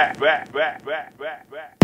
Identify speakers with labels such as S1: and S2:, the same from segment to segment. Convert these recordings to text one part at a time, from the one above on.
S1: back, back, back, back, back, back.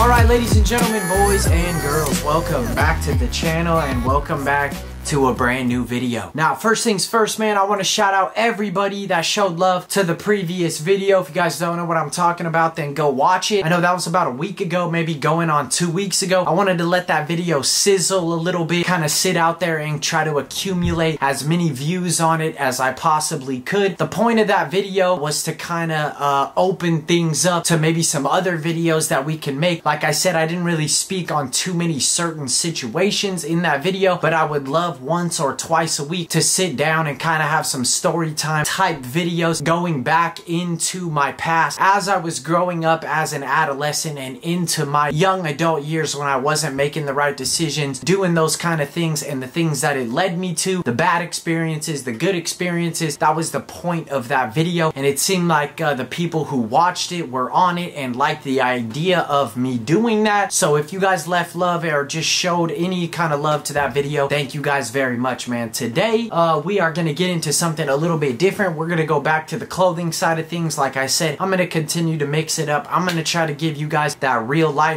S2: Alright ladies and gentlemen, boys and girls, welcome back to the channel and welcome back to a brand new video. Now, first things first, man, I want to shout out everybody that showed love to the previous video. If you guys don't know what I'm talking about, then go watch it. I know that was about a week ago, maybe going on two weeks ago. I wanted to let that video sizzle a little bit, kind of sit out there and try to accumulate as many views on it as I possibly could. The point of that video was to kind of uh, open things up to maybe some other videos that we can make. Like I said, I didn't really speak on too many certain situations in that video, but I would love once or twice a week to sit down and kind of have some story time type videos going back into my past as I was growing up as an adolescent and into my young adult years when I wasn't making the right decisions, doing those kind of things and the things that it led me to, the bad experiences, the good experiences. That was the point of that video and it seemed like uh, the people who watched it were on it and liked the idea of me doing that. So if you guys left love or just showed any kind of love to that video, thank you guys very much, man. Today, uh, we are going to get into something a little bit different. We're going to go back to the clothing side of things. Like I said, I'm going to continue to mix it up. I'm going to try to give you guys that real life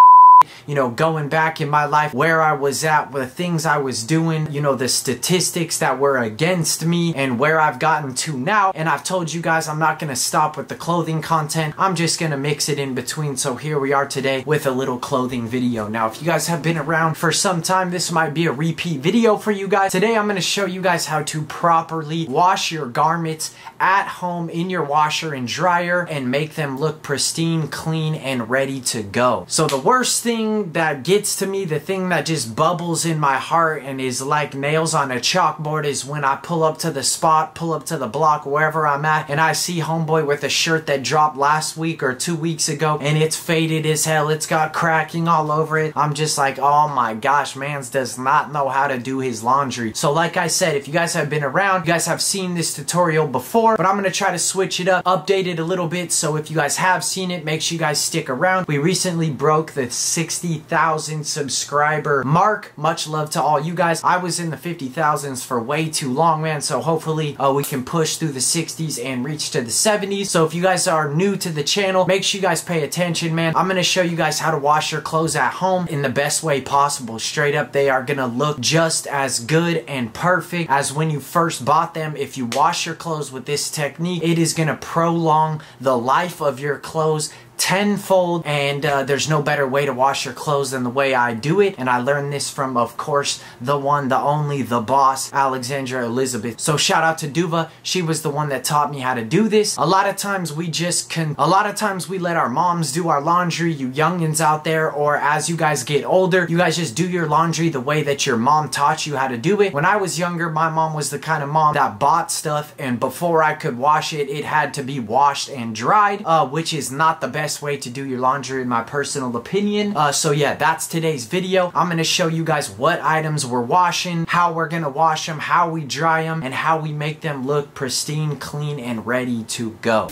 S2: you know, going back in my life, where I was at, the things I was doing, you know, the statistics that were against me and where I've gotten to now. And I've told you guys I'm not to stop with the clothing content. I'm just to mix it in between. So here we are today with a little clothing video. Now, if you guys have been around for some time, this might be a repeat video for you guys. Today, I'm to show you guys how to properly wash your garments at home in your washer and dryer and make them look pristine, clean, and ready to go. So the worst thing thing that gets to me, the thing that just bubbles in my heart and is like nails on a chalkboard is when I pull up to the spot, pull up to the block, wherever I'm at, and I see homeboy with a shirt that dropped last week or two weeks ago, and it's faded as hell. It's got cracking all over it. I'm just like, oh my gosh, mans does not know how to do his laundry. So like I said, if you guys have been around, you guys have seen this tutorial before, but I'm going to try to switch it up, update it a little bit, so if you guys have seen it, make sure you guys stick around. We recently broke the 60,000 subscriber mark. Much love to all you guys. I was in the 50,000s for way too long, man, so hopefully uh, we can push through the 60s and reach to the 70s. So if you guys are new to the channel, make sure you guys pay attention, man. I'm going to show you guys how to wash your clothes at home in the best way possible. Straight up, they are going to look just as good and perfect as when you first bought them. If you wash your clothes with this technique, it is going to prolong the life of your clothes tenfold and uh, there's no better way to wash your clothes than the way I do it. And I learned this from of course the one the only the boss Alexandra Elizabeth. So shout out to Duva. She was the one that taught me how to do this. A lot of times we just can a lot of times we let our moms do our laundry. You youngins out there or as you guys get older you guys just do your laundry the way that your mom taught you how to do it. When I was younger my mom was the kind of mom that bought stuff and before I could wash it it had to be washed and dried uh, which is not the best best way to do your laundry in my personal opinion. Uh, so yeah, that's today's video. I'm to show you guys what items we're washing, how we're to wash them, how we dry them, and how we make them look pristine, clean, and ready to go.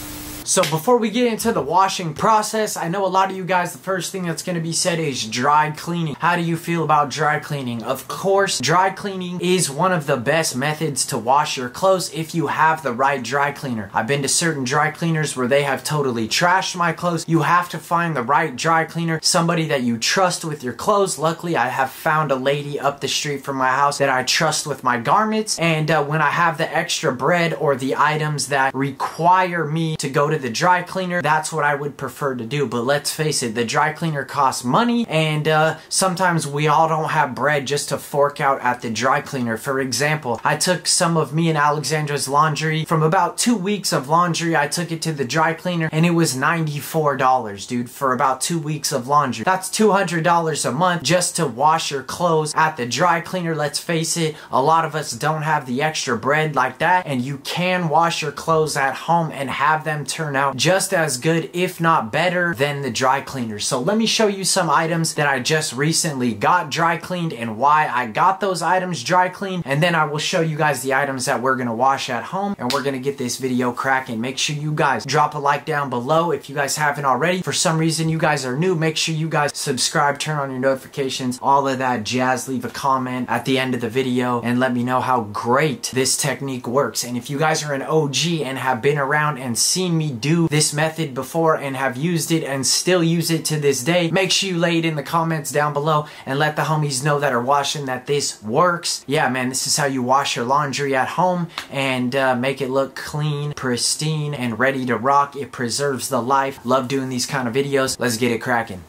S2: So before we get into the washing process, I know a lot of you guys, the first thing that's going to be said is dry cleaning. How do you feel about dry cleaning? Of course, dry cleaning is one of the best methods to wash your clothes if you have the right dry cleaner. I've been to certain dry cleaners where they have totally trashed my clothes. You have to find the right dry cleaner, somebody that you trust with your clothes. Luckily, I have found a lady up the street from my house that I trust with my garments. And uh, when I have the extra bread or the items that require me to go to the dry cleaner, that's what I would prefer to do. But let's face it, the dry cleaner costs money and uh, sometimes we all don't have bread just to fork out at the dry cleaner. For example, I took some of me and Alexandra's laundry from about two weeks of laundry. I took it to the dry cleaner and it was $94, dude, for about two weeks of laundry. That's $200 a month just to wash your clothes at the dry cleaner. Let's face it, a lot of us don't have the extra bread like that and you can wash your clothes at home and have them turn turn out just as good, if not better, than the dry cleaners. So let me show you some items that I just recently got dry cleaned and why I got those items dry cleaned. And then I will show you guys the items that we're gonna wash at home and we're gonna get this video cracking. Make sure you guys drop a like down below if you guys haven't already. For some reason you guys are new, make sure you guys subscribe, turn on your notifications, all of that jazz. Leave a comment at the end of the video and let me know how great this technique works. And if you guys are an OG and have been around and seen me do this method before and have used it and still use it to this day, make sure you lay it in the comments down below and let the homies know that are watching that this works. Yeah, man, this is how you wash your laundry at home and uh, make it look clean, pristine, and ready to rock. It preserves the life. Love doing these kind of videos. Let's get it cracking.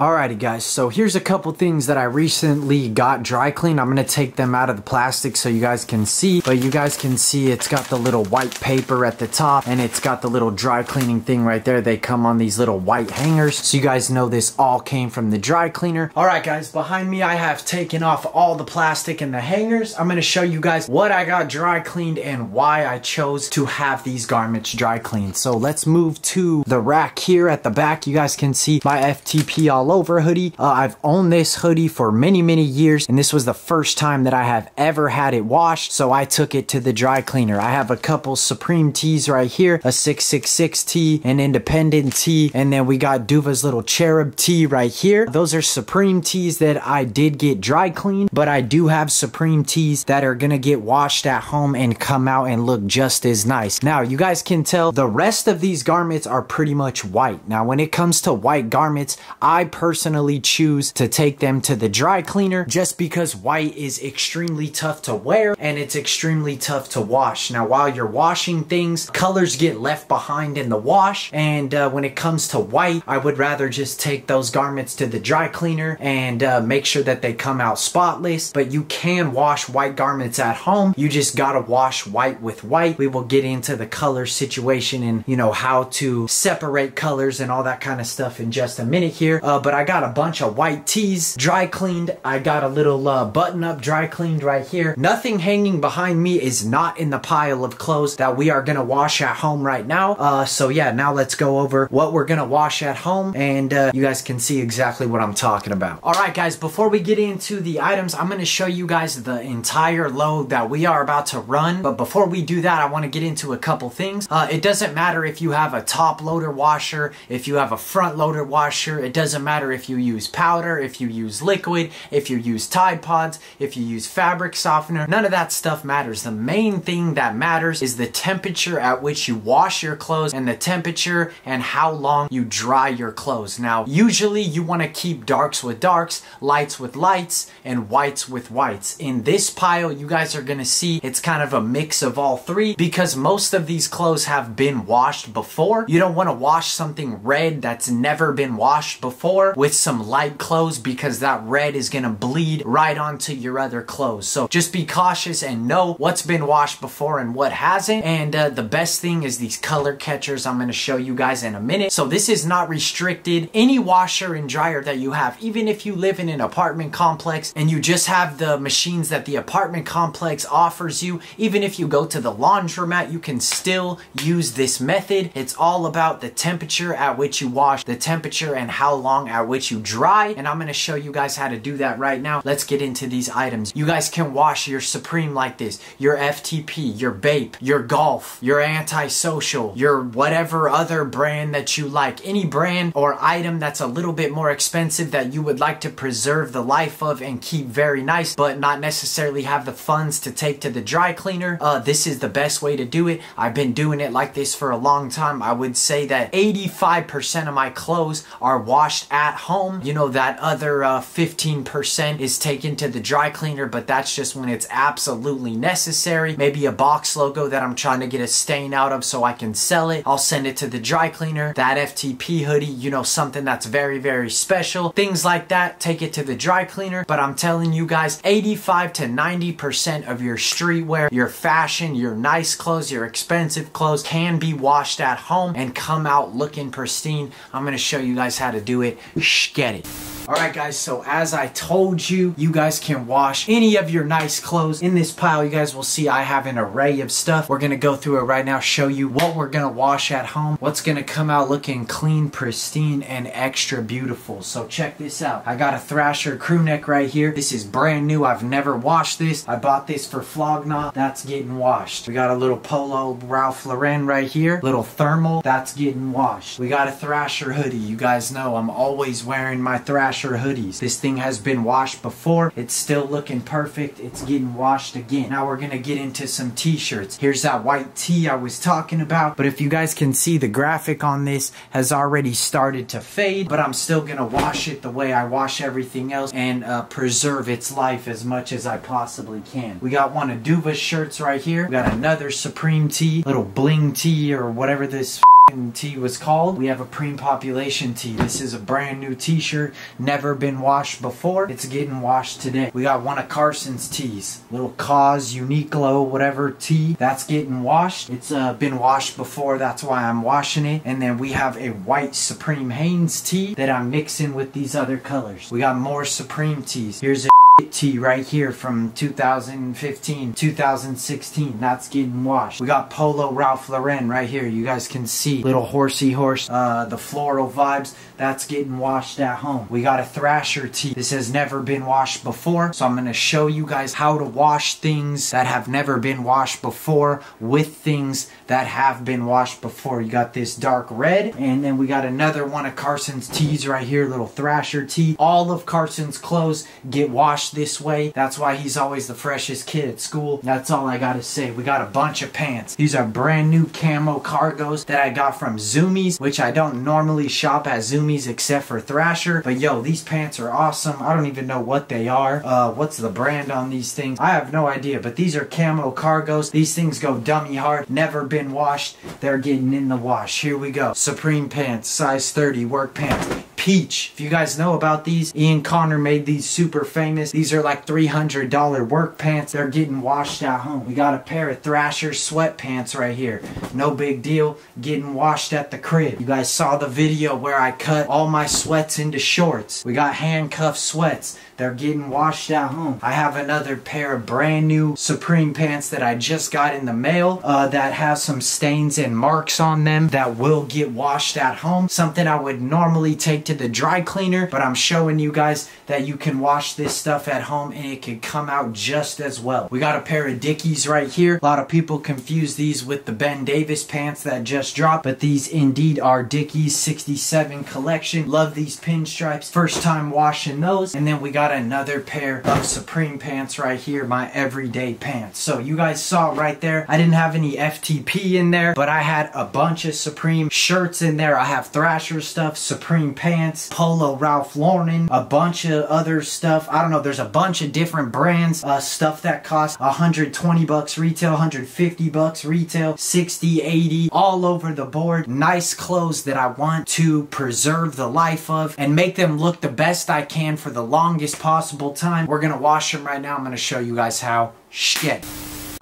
S2: Alrighty guys, so here's a couple things that I recently got dry cleaned. I'm gonna take them out of the plastic so you guys can see, but you guys can see it's got the little white paper at the top and it's got the little dry cleaning thing right there. They come on these little white hangers. So you guys know this all came from the dry cleaner. Alright guys, behind me I have taken off all the plastic and the hangers. I'm gonna show you guys what I got dry cleaned and why I chose to have these garments dry cleaned. So let's move to the rack here at the back. You guys can see my FTP all over hoodie. Uh, I've owned this hoodie for many, many years, and this was the first time that I have ever had it washed, so I took it to the dry cleaner. I have a couple Supreme tees right here, a 666 tee, an Independent tee, and then we got Duva's little cherub tee right here. Those are Supreme tees that I did get dry cleaned, but I do have Supreme tees that are gonna get washed at home and come out and look just as nice. Now, you guys can tell the rest of these garments are pretty much white. Now, when it comes to white garments, I personally choose to take them to the dry cleaner just because white is extremely tough to wear and it's extremely tough to wash. Now, while you're washing things, colors get left behind in the wash. And uh, when it comes to white, I would rather just take those garments to the dry cleaner and uh, make sure that they come out spotless. But you can wash white garments at home. You just gotta wash white with white. We will get into the color situation and, you know, how to separate colors and all that kind of stuff in just a minute here. Uh, but I got a bunch of white tees dry cleaned. I got a little uh, button up dry cleaned right here. Nothing hanging behind me is not in the pile of clothes that we are gonna wash at home right now. Uh, so yeah, now let's go over what we're gonna wash at home and uh, you guys can see exactly what I'm talking about. All right guys, before we get into the items, I'm gonna show you guys the entire load that we are about to run. But before we do that, I wanna get into a couple things. Uh, it doesn't matter if you have a top loader washer, if you have a front loader washer, it doesn't matter if you use powder, if you use liquid, if you use Tide Pods, if you use fabric softener, none of that stuff matters. The main thing that matters is the temperature at which you wash your clothes and the temperature and how long you dry your clothes. Now, usually you want to keep darks with darks, lights with lights, and whites with whites. In this pile, you guys are going to see it's kind of a mix of all three because most of these clothes have been washed before. You don't want to wash something red that's never been washed before with some light clothes because that red is to bleed right onto your other clothes. So just be cautious and know what's been washed before and what hasn't. And uh, the best thing is these color catchers I'm to show you guys in a minute. So this is not restricted. Any washer and dryer that you have, even if you live in an apartment complex and you just have the machines that the apartment complex offers you, even if you go to the laundromat, you can still use this method. It's all about the temperature at which you wash, the temperature and how long at which you dry. And I'm to show you guys how to do that right now. Let's get into these items. You guys can wash your Supreme like this, your FTP, your Bape, your Golf, your Antisocial, your whatever other brand that you like. Any brand or item that's a little bit more expensive that you would like to preserve the life of and keep very nice, but not necessarily have the funds to take to the dry cleaner. Uh, this is the best way to do it. I've been doing it like this for a long time. I would say that 85% of my clothes are washed at home. You know, that other uh, 15% is taken to the dry cleaner, but that's just when it's absolutely necessary. Maybe a box logo that I'm trying to get a stain out of so I can sell it. I'll send it to the dry cleaner. That FTP hoodie, you know, something that's very, very special. Things like that, take it to the dry cleaner. But I'm telling you guys, 85 to 90% of your streetwear, your fashion, your nice clothes, your expensive clothes can be washed at home and come out looking pristine. I'm to show you guys how to do it. Get it. Alright guys, so as I told you, you guys can wash any of your nice clothes in this pile. You guys will see I have an array of stuff. We're gonna go through it right now, show you what we're gonna wash at home, what's gonna come out looking clean, pristine, and extra beautiful. So check this out. I got a Thrasher crew neck right here. This is brand new. I've never washed this. I bought this for Flog Gnaw. That's getting washed. We got a little Polo Ralph Lauren right here. Little thermal. That's getting washed. We got a Thrasher hoodie. You guys know I'm always wearing my Thrasher hoodies. This thing has been washed before. It's still looking perfect. It's getting washed again. Now we're gonna get into some t-shirts. Here's that white tee I was talking about. But if you guys can see the graphic on this has already started to fade, but I'm still gonna wash it the way I wash everything else and uh, preserve its life as much as I possibly can. We got one of Duva's shirts right here. We got another Supreme tee, little bling tee or whatever this tee was called. We have a Preme Population tee. This is a brand new t-shirt, never been washed before. It's getting washed today. We got one of Carson's tees, little Cause, unique Uniqlo, whatever tee. That's getting washed. It's uh, been washed before, that's why I'm washing it. And then we have a white Supreme Hanes tee that I'm mixing with these other colors. We got more Supreme tees. Here's a tee right here from 2015, 2016. That's getting washed. We got Polo Ralph Lauren right here. You guys can see little horsey horse, uh, the floral vibes. That's getting washed at home. We got a Thrasher tee. This has never been washed before. So I'm going to show you guys how to wash things that have never been washed before with things that have been washed before. You got this dark red and then we got another one of Carson's tees right here, little Thrasher tee. All of Carson's clothes get washed this way. That's why he's always the freshest kid at school. That's all I gotta say. We got a bunch of pants. These are brand new camo cargos that I got from Zumiez, which I don't normally shop at Except for Thrasher. But yo, these pants are awesome. I don't even know what they are. Uh, what's the brand on these things? I have no idea, but these are camo cargos. These things go dummy hard. Never been washed. They're getting in the wash. Here we go. Supreme pants, size 30, work pants. Peach. If you guys know about these, Ian Connor made these super famous. These are like $300 work pants. They're getting washed at home. We got a pair of Thrasher sweatpants right here. No big deal. Getting washed at the crib. You guys saw the video where I cut all my sweats into shorts. We got handcuff sweats. They're getting washed at home. I have another pair of brand new Supreme pants that I just got in the mail uh, that have some stains and marks on them that will get washed at home. Something I would normally take to the dry cleaner, but I'm showing you guys that you can wash this stuff at home and it can come out just as well. We got a pair of Dickies right here. A lot of people confuse these with the Ben Davis pants that just dropped, but these indeed are Dickies 67 collection. Love these pinstripes. First time washing those. And then we got another pair of Supreme pants right here, my everyday pants. So you guys saw right there, I didn't have any FTP in there, but I had a bunch of Supreme shirts in there. I have Thrasher stuff, Supreme pants, Polo Ralph Lauren, a bunch of other stuff. I don't know, there's a bunch of different brands, uh, stuff that costs 120 bucks retail, 150 bucks retail, 60, 80, all over the board. Nice clothes that I want to preserve the life of and make them look the best I can for the longest possible time. We're gonna wash them right now. I'm gonna show you guys how. Shit.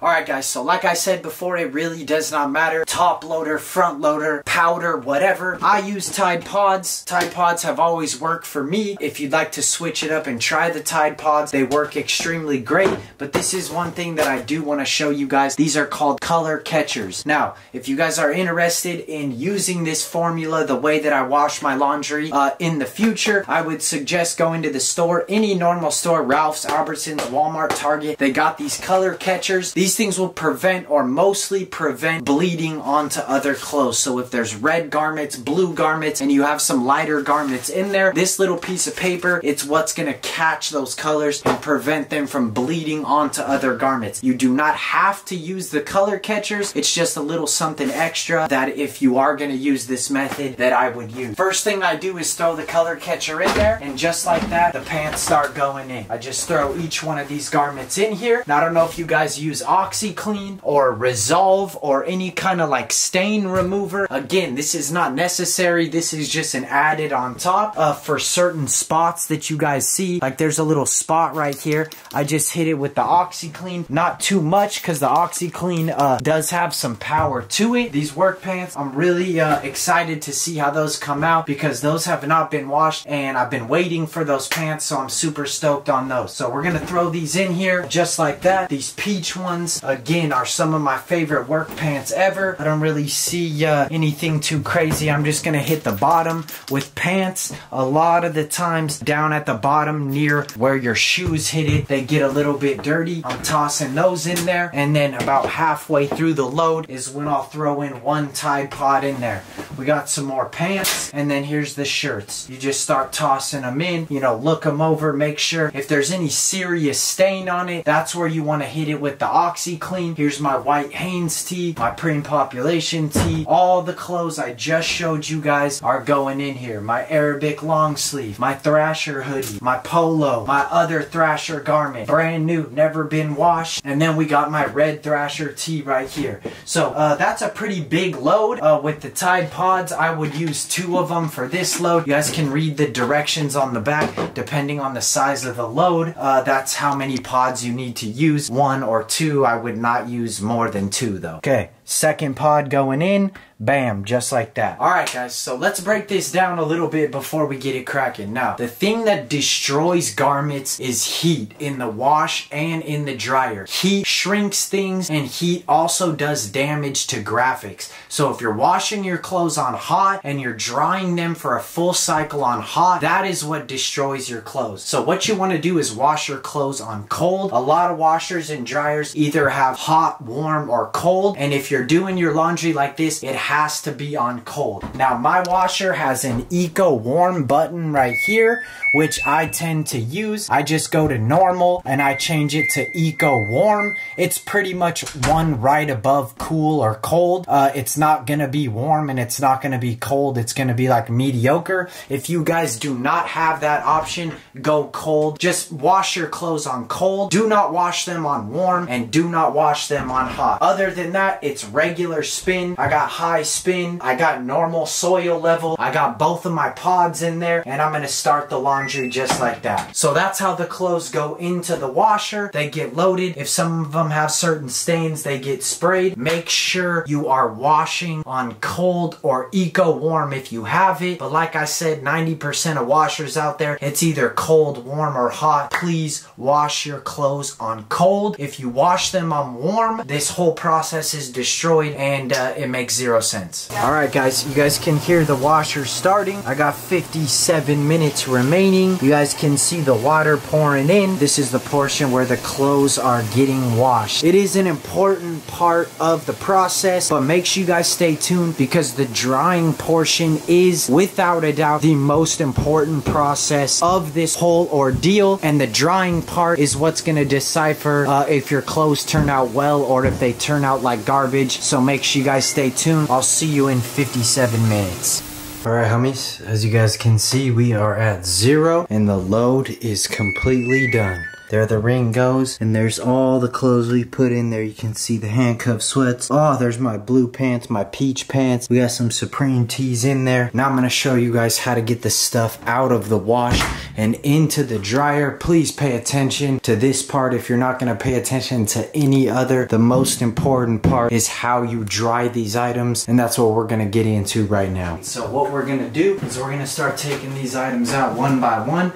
S2: Alright guys, so like I said before, it really does not matter. Top loader, front loader, powder, whatever. I use Tide Pods. Tide Pods have always worked for me. If you'd like to switch it up and try the Tide Pods, they work extremely great. But this is one thing that I do want to show you guys. These are called color catchers. Now, if you guys are interested in using this formula the way that I wash my laundry uh, in the future, I would suggest going to the store, any normal store, Ralph's, Albertsons, Walmart, Target. They got these color catchers. These things will prevent or mostly prevent bleeding onto other clothes. So if there's red garments, blue garments, and you have some lighter garments in there, this little piece of paper, it's what's gonna catch those colors and prevent them from bleeding onto other garments. You do not have to use the color catchers. It's just a little something extra that if you are gonna use this method that I would use. First thing I do is throw the color catcher in there and just like that, the pants start going in. I just throw each one of these garments in here. Now I don't know if you guys use OxiClean or Resolve or any kind of like stain remover. Again, this is not necessary. This is just an added on top uh, for certain spots that you guys see. Like there's a little spot right here. I just hit it with the OxiClean. Not too much because the OxiClean uh, does have some power to it. These work pants, I'm really uh, excited to see how those come out because those have not been washed and I've been waiting for those pants so I'm super stoked on those. So we're gonna throw these in here just like that. These peach ones, again, are some of my favorite work pants ever. I don't really see uh, anything too crazy. I'm just gonna hit the bottom with pants. A lot of the times down at the bottom near where your shoes hit it, they get a little bit dirty. I'm tossing those in there and then about halfway through the load is when I'll throw in one Tide Pod in there. We got some more pants and then here's the shirts. You just start tossing them in, you know, look them over, make sure if there's any serious stain on it, that's where you want to hit it with the OxiClean. Here's my white Hanes tee, my Preme Population tee. All the clothes I just showed you guys are going in here. My Arabic long sleeve, my Thrasher hoodie, my polo, my other Thrasher garment, brand new, never been washed. And then we got my red Thrasher tee right here. So uh, that's a pretty big load uh, with the Tide Pods. I would use two of them for this load. You guys can read the directions on the back depending on the size of the load. Uh, that's how many pods you need to use. One or two, I would not use more than two though. Okay, second pod going in. Bam, just like that. Alright guys, so let's break this down a little bit before we get it cracking. Now, the thing that destroys garments is heat in the wash and in the dryer. Heat shrinks things and heat also does damage to graphics. So if you're washing your clothes on hot and you're drying them for a full cycle on hot, that is what destroys your clothes. So what you want to do is wash your clothes on cold. A lot of washers and dryers either have hot, warm, or cold. And if you're doing your laundry like this, it has to be on cold. Now my washer has an eco warm button right here, which I tend to use. I just go to normal and I change it to eco warm. It's pretty much one right above cool or cold. Uh, it's not gonna be warm and it's not gonna be cold. It's gonna be like mediocre. If you guys do not have that option, go cold. Just wash your clothes on cold. Do not wash them on warm and do not wash them on hot. Other than that, it's regular spin. I got high spin. I got normal soil level. I got both of my pods in there and I'm gonna start the laundry just like that. So that's how the clothes go into the washer. They get loaded. If some of them have certain stains, they get sprayed. Make sure you are washing on cold or eco warm if you have it. But like I said, 90% of washers out there, it's either cold, warm, or hot. Please wash your clothes on cold. If you wash them on warm, this whole process is destroyed and uh, it makes zero sense. All right, guys, you guys can hear the washer starting. I got 57 minutes remaining. You guys can see the water pouring in. This is the portion where the clothes are getting washed. It is an important part of the process, but make sure you guys stay tuned because the drying portion is without a doubt the most important process of this whole ordeal. And the drying part is what's gonna decipher uh, if your clothes turn out well or if they turn out like garbage. So make sure you guys stay tuned. I'll see you in 57 minutes. Alright homies, as you guys can see we are at zero and the load is completely done. There the ring goes, and there's all the clothes we put in there. You can see the handcuff sweats. Oh, there's my blue pants, my peach pants. We got some Supreme tees in there. Now I'm gonna show you guys how to get the stuff out of the wash and into the dryer. Please pay attention to this part if you're not gonna pay attention to any other. The most important part is how you dry these items, and that's what we're gonna get into right now. So what we're gonna do is we're gonna start taking these items out one by one.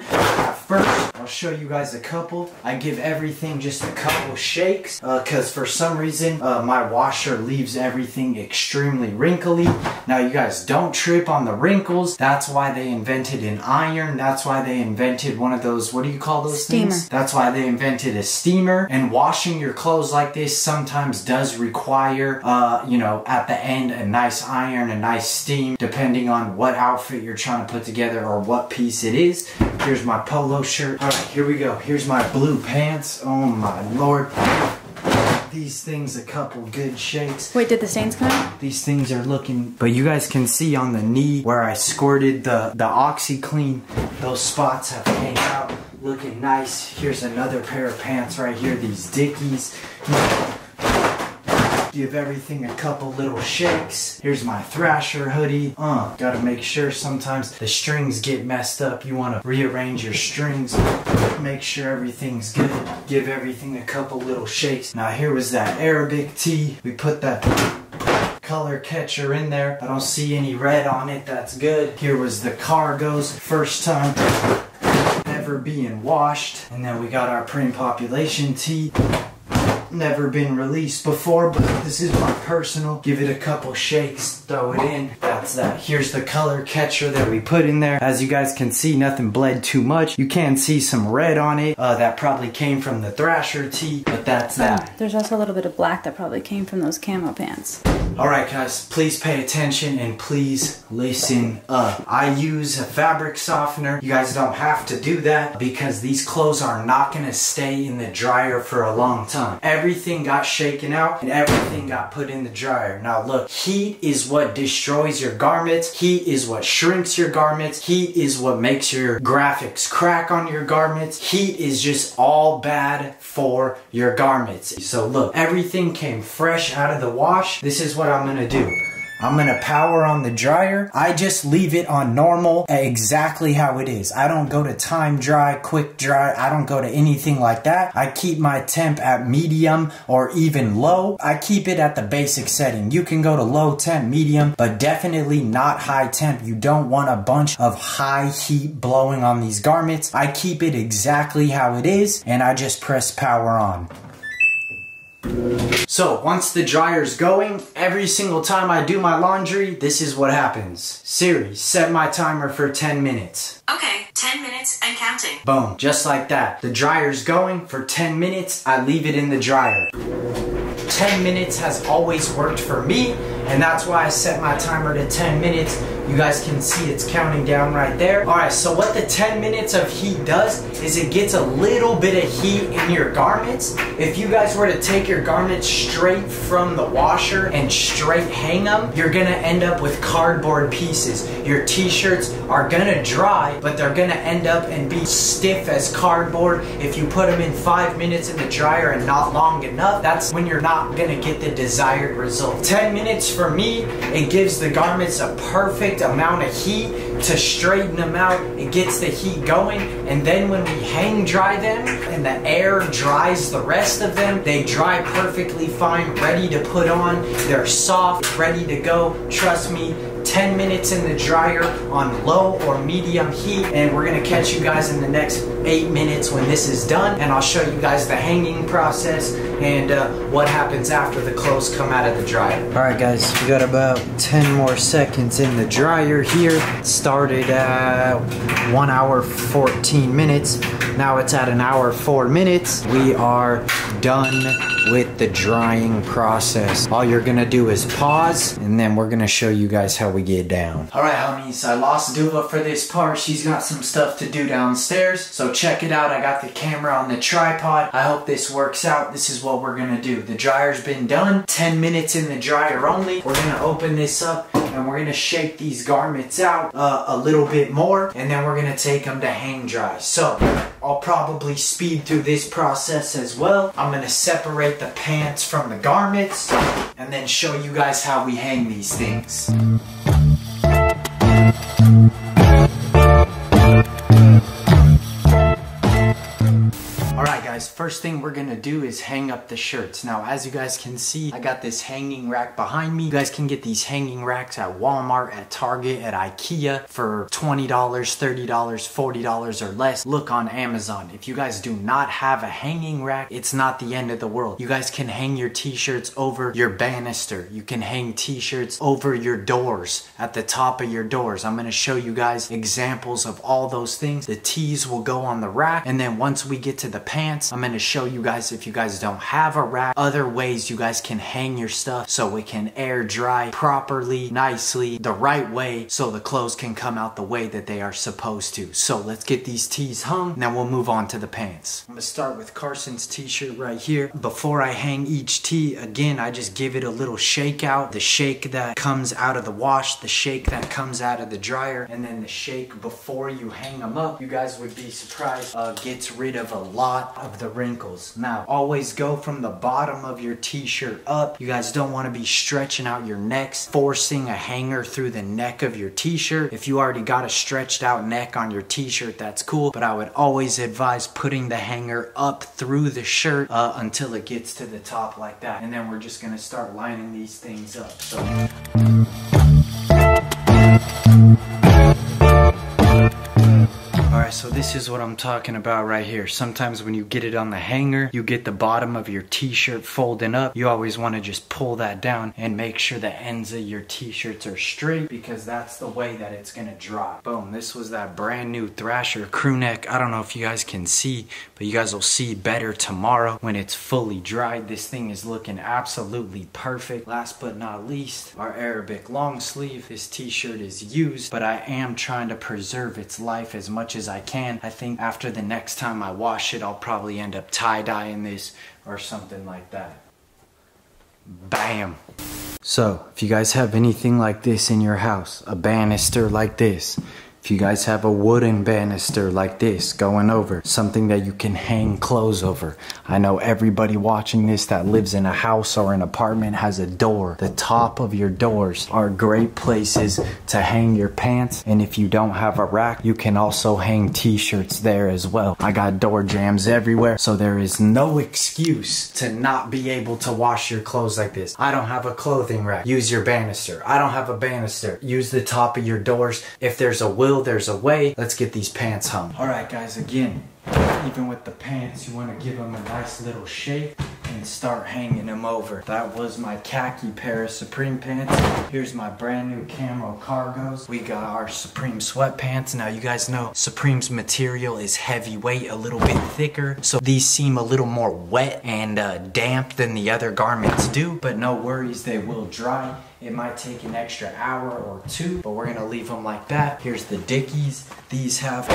S2: First, I'll show you guys a couple. I give everything just a couple shakes because uh, for some reason uh, my washer leaves everything extremely wrinkly. Now you guys don't trip on the wrinkles. That's why they invented an iron. That's why they invented one of those, what do you call those
S3: Steamer.
S2: things? That's why they invented a steamer. And washing your clothes like this sometimes does require, uh, you know, at the end a nice iron, a nice steam, depending on what outfit you're trying to put together or what piece it is. Here's my polo shirt. All right, here we go. Here's my blue pants. Oh my lord. These things a couple good shakes.
S3: Wait, did the stains come out?
S2: These things are looking, but you guys can see on the knee where I squirted the, the OxiClean, those spots have came out looking nice. Here's another pair of pants right here, these Dickies. Give everything a couple little shakes. Here's my Thrasher hoodie. Uh, gotta make sure sometimes the strings get messed up. You wanna rearrange your strings. Make sure everything's good. Give everything a couple little shakes. Now here was that Arabic tee. We put that color catcher in there. I don't see any red on it. That's good. Here was the cargos. First time ever being washed. And then we got our Preme Population tee never been released before, but this is my personal. Give it a couple shakes, throw it in. That's that. Here's the color catcher that we put in there. As you guys can see, nothing bled too much. You can see some red on it. Uh, that probably came from the Thrasher tee, but that's that.
S3: There's also a little bit of black that probably came from those camo pants.
S2: All right, guys, please pay attention and please listen up. I use a fabric softener. You guys don't have to do that because these clothes are not gonna stay in the dryer for a long time. Everything got shaken out and everything got put in the dryer. Now look, heat is what destroys your garments. Heat is what shrinks your garments. Heat is what makes your graphics crack on your garments. Heat is just all bad for your garments. So look, everything came fresh out of the wash. This is what I'm gonna do. I'm gonna power on the dryer. I just leave it on normal eh, exactly how it is. I don't go to time dry, quick dry. I don't go to anything like that. I keep my temp at medium or even low. I keep it at the basic setting. You can go to low temp, medium, but definitely not high temp. You don't want a bunch of high heat blowing on these garments. I keep it exactly how it is and I just press power on. So once the dryer's going, every single time I do my laundry, this is what happens. Siri, set my timer for 10 minutes.
S4: Okay, 10 minutes and counting.
S2: Boom, just like that. The dryer's going for 10 minutes, I leave it in the dryer. 10 minutes has always worked for me, and that's why I set my timer to 10 minutes. You guys can see it's counting down right there. All right, so what the 10 minutes of heat does is it gets a little bit of heat in your garments. If you guys were to take your garments straight from the washer and straight hang them, you're gonna end up with cardboard pieces. Your t-shirts are gonna dry, but they're gonna end up and be stiff as cardboard. If you put them in five minutes in the dryer and not long enough, that's when you're not gonna get the desired result. 10 minutes for me, it gives the garments a perfect amount of heat to straighten them out. It gets the heat going, and then when we hang dry them and the air dries the rest of them, they dry perfectly fine, ready to put on. They're soft, ready to go. Trust me, 10 minutes in the dryer on low or medium heat and we're gonna catch you guys in the next eight minutes when this is done and I'll show you guys the hanging process and uh, what happens after the clothes come out of the dryer. Alright guys, we got about 10 more seconds in the dryer here. It started at 1 hour 14 minutes. Now it's at an hour 4 minutes. We are done with the drying process. All you're gonna do is pause and then we're gonna show you guys how we get down. All right, homies, I lost Duva for this part. She's got some stuff to do downstairs, so check it out. I got the camera on the tripod. I hope this works out. This is what we're gonna do. The dryer's been done, 10 minutes in the dryer only. We're gonna open this up and we're gonna shake these garments out uh, a little bit more and then we're gonna take them to hang dry. So I'll probably speed through this process as well. I'm gonna separate the pants from the garments and then show you guys how we hang these things. First thing we're gonna do is hang up the shirts. Now as you guys can see, I got this hanging rack behind me. You guys can get these hanging racks at Walmart, at Target, at Ikea for $20, $30, $40 or less. Look on Amazon. If you guys do not have a hanging rack, it's not the end of the world. You guys can hang your t-shirts over your banister. You can hang t-shirts over your doors, at the top of your doors. I'm gonna show you guys examples of all those things. The tees will go on the rack and then once we get to the pants. I'm gonna show you guys if you guys don't have a rack, other ways you guys can hang your stuff so it can air dry properly, nicely, the right way so the clothes can come out the way that they are supposed to. So let's get these tees hung, now we'll move on to the pants. I'm gonna start with Carson's t-shirt right here. Before I hang each tee, again, I just give it a little shake out. The shake that comes out of the wash, the shake that comes out of the dryer, and then the shake before you hang them up. You guys would be surprised, uh, gets rid of a lot of the wrinkles. Now, always go from the bottom of your t-shirt up. You guys don't want to be stretching out your necks, forcing a hanger through the neck of your t-shirt. If you already got a stretched out neck on your t-shirt, that's cool, but I would always advise putting the hanger up through the shirt uh, until it gets to the top like that. And then we're just gonna start lining these things up. So. So this is what I'm talking about right here. Sometimes when you get it on the hanger, you get the bottom of your t-shirt folding up. You always want to just pull that down and make sure the ends of your t-shirts are straight because that's the way that it's going to dry. Boom, this was that brand new Thrasher crew neck. I don't know if you guys can see, but you guys will see better tomorrow when it's fully dried. This thing is looking absolutely perfect. Last but not least, our Arabic long sleeve. This t-shirt is used, but I am trying to preserve its life as much as I can. I think after the next time I wash it, I'll probably end up tie-dyeing this or something like that. Bam. So, if you guys have anything like this in your house, a banister like this, if you guys have a wooden banister like this going over, something that you can hang clothes over. I know everybody watching this that lives in a house or an apartment has a door. The top of your doors are great places to hang your pants. And if you don't have a rack, you can also hang t-shirts there as well. I got door jambs everywhere, so there is no excuse to not be able to wash your clothes like this. I don't have a clothing rack. Use your banister. I don't have a banister. Use the top of your doors. If there's a will, there's a way. Let's get these pants hung. All right, guys, again, even with the pants, you want to give them a nice little shape and start hanging them over. That was my khaki pair of Supreme pants. Here's my brand new camo cargos. We got our Supreme sweatpants. Now you guys know Supreme's material is heavyweight, a little bit thicker. So these seem a little more wet and uh, damp than the other garments do, but no worries, they will dry. It might take an extra hour or two, but we're gonna leave them like that. Here's the Dickies. These have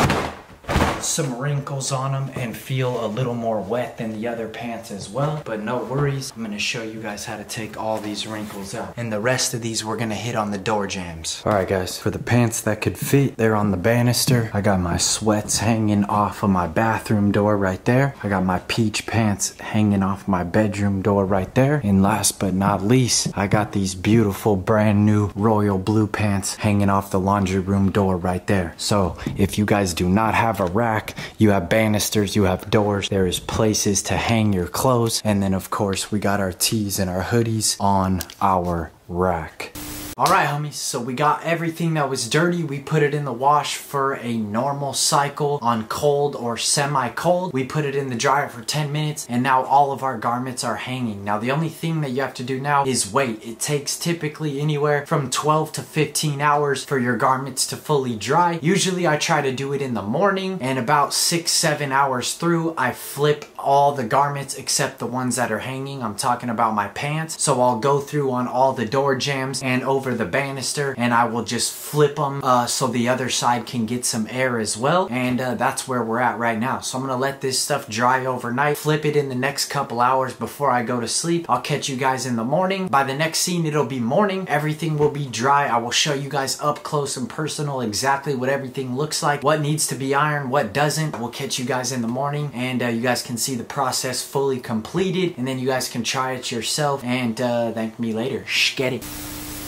S2: some wrinkles on them and feel a little more wet than the other pants as well. But no worries, I'm gonna show you guys how to take all these wrinkles out. And the rest of these we're gonna hit on the door jambs. All right guys, for the pants that could fit, they're on the banister. I got my sweats hanging off of my bathroom door right there. I got my peach pants hanging off my bedroom door right there. And last but not least, I got these beautiful brand new royal blue pants hanging off the laundry room door right there. So if you guys do not have a rack, you have banisters, you have doors, there is places to hang your clothes. And then of course we got our tees and our hoodies on our rack. Alright homies, so we got everything that was dirty, we put it in the wash for a normal cycle on cold or semi-cold. We put it in the dryer for 10 minutes and now all of our garments are hanging. Now the only thing that you have to do now is wait. It takes typically anywhere from 12 to 15 hours for your garments to fully dry. Usually I try to do it in the morning and about 6-7 hours through I flip all the garments except the ones that are hanging. I'm talking about my pants. So I'll go through on all the door jambs and over the banister and I will just flip them uh, so the other side can get some air as well. And uh, that's where we're at right now. So I'm gonna let this stuff dry overnight, flip it in the next couple hours before I go to sleep. I'll catch you guys in the morning. By the next scene, it'll be morning. Everything will be dry. I will show you guys up close and personal exactly what everything looks like, what needs to be ironed, what doesn't. We'll catch you guys in the morning and uh, you guys can see the process fully completed and then you guys can try it yourself and uh, thank me later. Get it.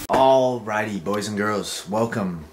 S2: Alrighty, boys and girls, welcome.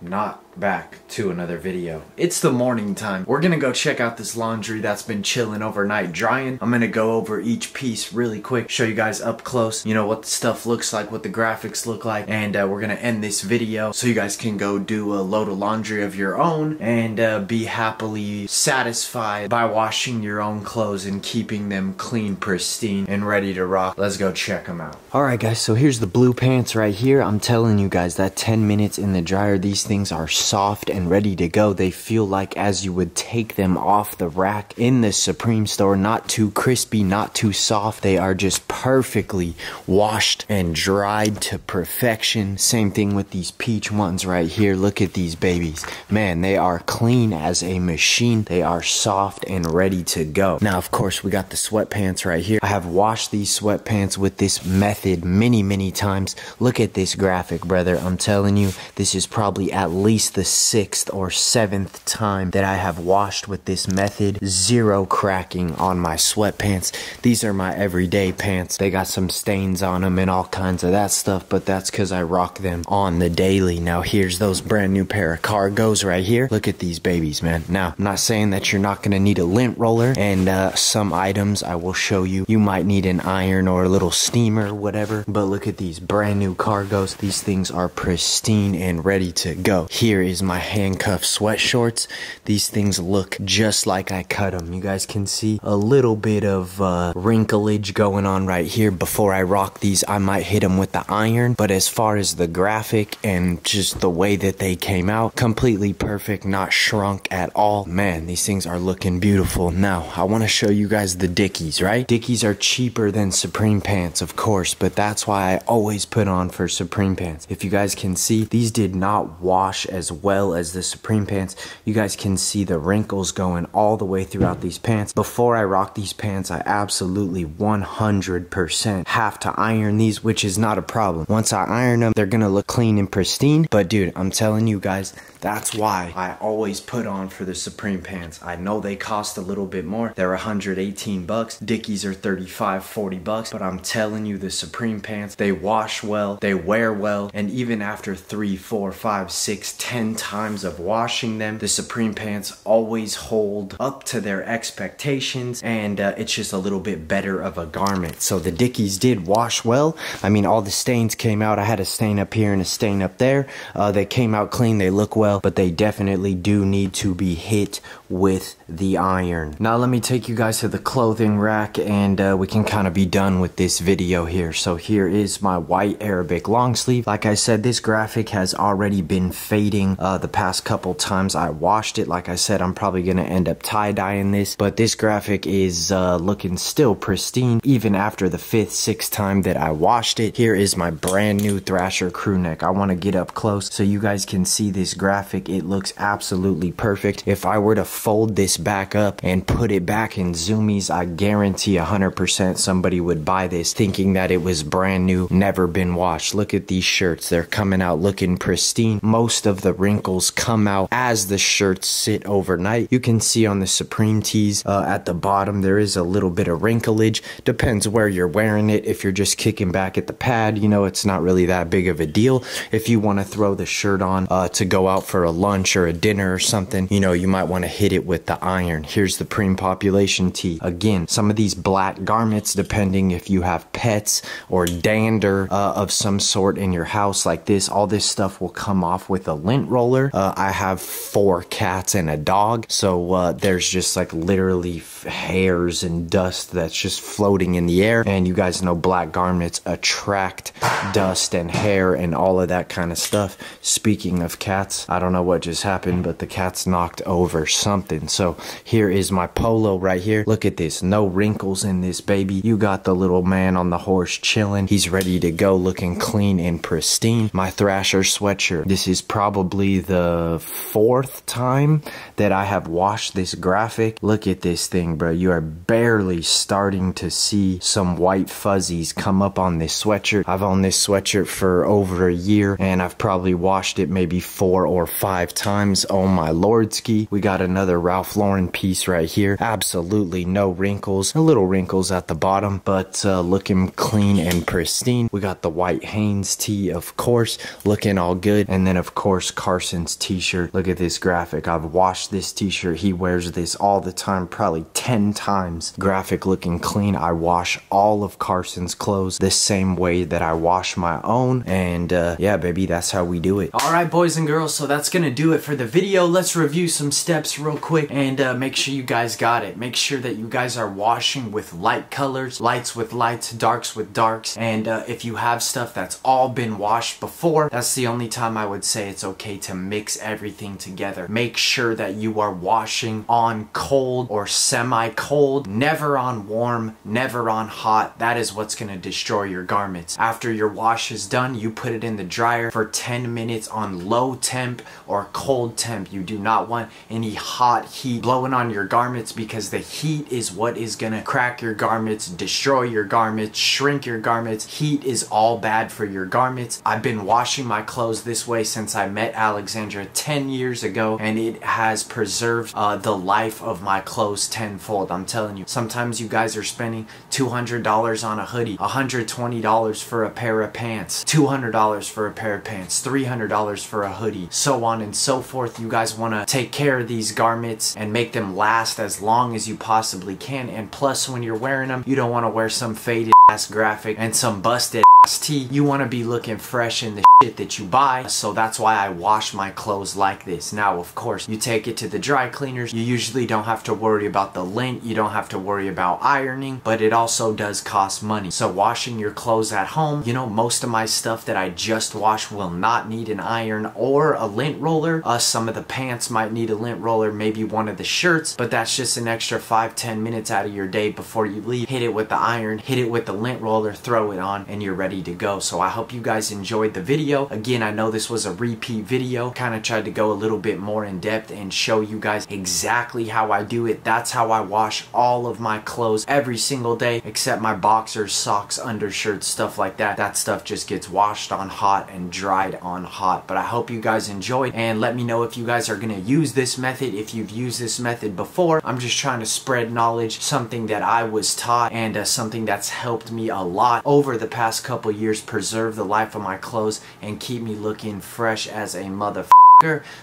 S2: Not back to another video. It's the morning time. We're gonna go check out this laundry that's been chilling overnight drying. I'm gonna go over each piece really quick, show you guys up close, you know, what the stuff looks like, what the graphics look like, and uh, we're gonna end this video so you guys can go do a load of laundry of your own and uh, be happily satisfied by washing your own clothes and keeping them clean, pristine, and ready to rock. Let's go check them out. Alright guys, so here's the blue pants right here. I'm telling you guys that 10 minutes in the dryer, these things are soft and ready to go. They feel like as you would take them off the rack in the Supreme store, not too crispy, not too soft. They are just perfectly washed and dried to perfection. Same thing with these peach ones right here. Look at these babies. Man, they are clean as a machine. They are soft and ready to go. Now, of course, we got the sweatpants right here. I have washed these sweatpants with this method many, many times. Look at this graphic, brother. I'm telling you, this is probably at least the sixth or seventh time that I have washed with this method. Zero cracking on my sweatpants. These are my everyday pants. They got some stains on them and all kinds of that stuff, but that's because I rock them on the daily. Now here's those brand new pair of cargos right here. Look at these babies, man. Now, I'm not saying that you're not gonna need a lint roller and uh, some items I will show you. You might need an iron or a little steamer, whatever, but look at these brand new cargos. These things are pristine and ready to go. Here is my handcuff sweat shorts. These things look just like I cut them. You guys can see a little bit of uh, wrinklage going on right here. Before I rock these, I might hit them with the iron, but as far as the graphic and just the way that they came out, completely perfect, not shrunk at all. Man, these things are looking beautiful. Now, I want to show you guys the Dickies, right? Dickies are cheaper than Supreme pants, of course, but that's why I always put on for Supreme pants. If you guys can see, these did not wash as well as the Supreme pants. You guys can see the wrinkles going all the way throughout these pants. Before I rock these pants, I absolutely 100% have to iron these, which is not a problem. Once I iron them, they're gonna look clean and pristine. But dude, I'm telling you guys, that's why I always put on for the Supreme pants. I know they cost a little bit more. They're 118 bucks. Dickies are 35, 40 bucks. But I'm telling you, the Supreme pants, they wash well, they wear well, and even after three, four, five, six, ten times of washing them, the Supreme pants always hold up to their expectations, and uh, it's just a little bit better of a garment. So the Dickies did wash well. I mean, all the stains came out. I had a stain up here and a stain up there. Uh, they came out clean. They look well, but they definitely do need to be hit with the iron. Now let me take you guys to the clothing rack and uh, we can kind of be done with this video here. So here is my white Arabic long sleeve. Like I said, this graphic has already been fading uh, the past couple times I washed it. Like I said, I'm probably going to end up tie-dyeing this, but this graphic is uh, looking still pristine even after the fifth, sixth time that I washed it. Here is my brand new Thrasher crew neck. I want to get up close so you guys can see this graphic. It looks absolutely perfect. If I were to fold this back up and put it back in Zumiez, I guarantee 100% somebody would buy this thinking that it was brand new, never been washed. Look at these shirts. They're coming out looking pristine. Most of the wrinkles come out as the shirts sit overnight. You can see on the Supreme tees uh, at the bottom, there is a little bit of wrinklage. Depends where you're wearing it. If you're just kicking back at the pad, you know, it's not really that big of a deal. If you want to throw the shirt on uh, to go out for a lunch or a dinner or something, you know, you might want to hit it with the iron. Here's the Preme Population tee. Again, some of these black garments, depending if you have pets or dander uh, of some sort in your house like this, all this stuff will come off with a lint roller. Uh, I have four cats and a dog, so uh, there's just like literally hairs and dust that's just floating in the air. And you guys know black garments attract dust and hair and all of that kind of stuff. Speaking of cats, I don't know what just happened, but the cat's knocked over something. So here is my polo right here. Look at this. No wrinkles in this baby. You got the little man on the horse chilling. He's ready to go looking clean and pristine. My Thrasher sweatshirt. This is probably the fourth time that I have washed this graphic. Look at this thing, bro. You are barely starting to see some white fuzzies come up on this sweatshirt. I've owned this sweatshirt for over a year and I've probably washed it maybe four or five times. Oh my lord ski. We got another Ralph Lauren piece right here. Absolutely no wrinkles. A little wrinkles at the bottom, but uh, looking clean and pristine. We got the white Hanes tee, of course, looking all good. And then of course Carson's t-shirt. Look at this graphic. I've washed this t-shirt. He wears this all the time, probably 10 times. Graphic looking clean. I wash all of Carson's clothes the same way that I wash my own. And uh, yeah, baby, that's how we do it. All right, boys and girls, so that's gonna do it for the video. Let's review some steps real quick and uh, make sure you guys got it. Make sure that you guys are washing with light colors, lights with lights, darks with darks. And uh, if you have stuff that's all been washed before, that's the only time I would say it's okay to mix everything together. Make sure that you are washing on cold or semi-cold, never on warm, never on hot. That is what's gonna destroy your garments. After your wash is done, you put it in the dryer for 10 minutes on low temp or cold temp. You do not want any hot hot heat blowing on your garments because the heat is what is gonna crack your garments, destroy your garments, shrink your garments. Heat is all bad for your garments. I've been washing my clothes this way since I met Alexandra 10 years ago and it has preserved uh, the life of my clothes tenfold. I'm telling you, sometimes you guys are spending $200 on a hoodie, $120 for a pair of pants, $200 for a pair of pants, $300 for a hoodie, so on and so forth. You guys want to take care of these garments and make them last as long as you possibly can. And plus, when you're wearing them, you don't want to wear some faded ass graphic and some busted ass tee. You want to be looking fresh in the that you buy. So that's why I wash my clothes like this. Now, of course, you take it to the dry cleaners. You usually don't have to worry about the lint. You don't have to worry about ironing, but it also does cost money. So washing your clothes at home, you know, most of my stuff that I just wash will not need an iron or a lint roller. Uh, some of the pants might need a lint roller, maybe one of the shirts, but that's just an extra five, ten minutes out of your day before you leave. Hit it with the iron, hit it with the lint roller, throw it on, and you're ready to go. So I hope you guys enjoyed the video. Again, I know this was a repeat video. Kind of tried to go a little bit more in depth and show you guys exactly how I do it. That's how I wash all of my clothes every single day, except my boxers, socks, undershirts, stuff like that. That stuff just gets washed on hot and dried on hot. But I hope you guys enjoyed and let me know if you guys are going to use this method, if you've used this method before. I'm just trying to spread knowledge, something that I was taught and uh, something that's helped me a lot over the past couple years preserve the life of my clothes and keep me looking fresh as a motherfucker.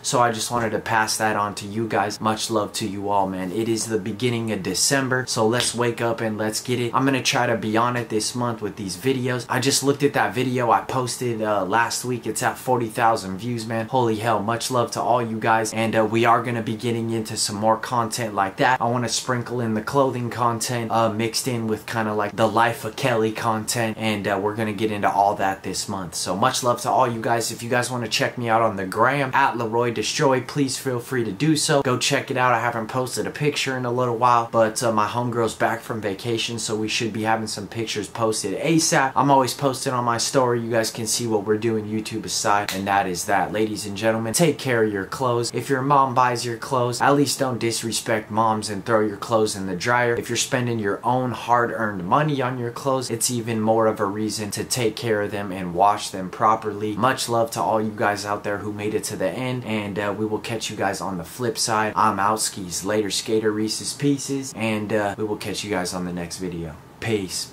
S2: So I just wanted to pass that on to you guys. Much love to you all, man. It is the beginning of December, so let's wake up and let's get it. I'm gonna try to be on it this month with these videos. I just looked at that video I posted uh, last week. It's at 40,000 views, man. Holy hell, much love to all you guys. And uh, we are gonna be getting into some more content like that. I wanna sprinkle in the clothing content uh, mixed in with kind of like the life of Kelly content. And uh, we're gonna get into all that this month. So much love to all you guys. If you guys wanna check me out on the gram, at Laroy Destroy, please feel free to do so. Go check it out. I haven't posted a picture in a little while, but uh, my homegirl's back from vacation, so we should be having some pictures posted ASAP. I'm always posting on my story. You guys can see what we're doing YouTube aside, and that is that. Ladies and gentlemen, take care of your clothes. If your mom buys your clothes, at least don't disrespect moms and throw your clothes in the dryer. If you're spending your own hard-earned money on your clothes, it's even more of a reason to take care of them and wash them properly. Much love to all you guys out there who made it to the end, and uh, we will catch you guys on the flip side. I'm out skis. Later, skater Reese's Pieces, and uh, we will catch you guys on the next video. Peace.